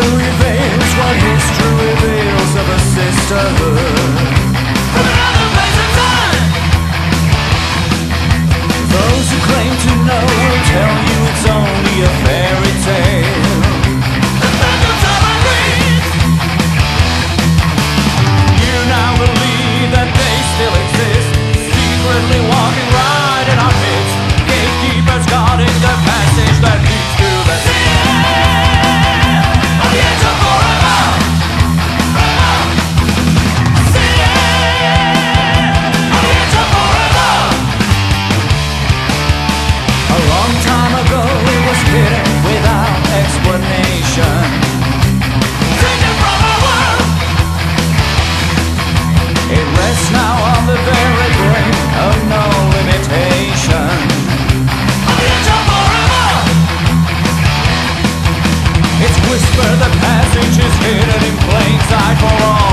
to revenge what history reveals of a sisterhood. From another place and time. Those who claim to know will tell you it's only a fair. Is hidden in plain sight for all.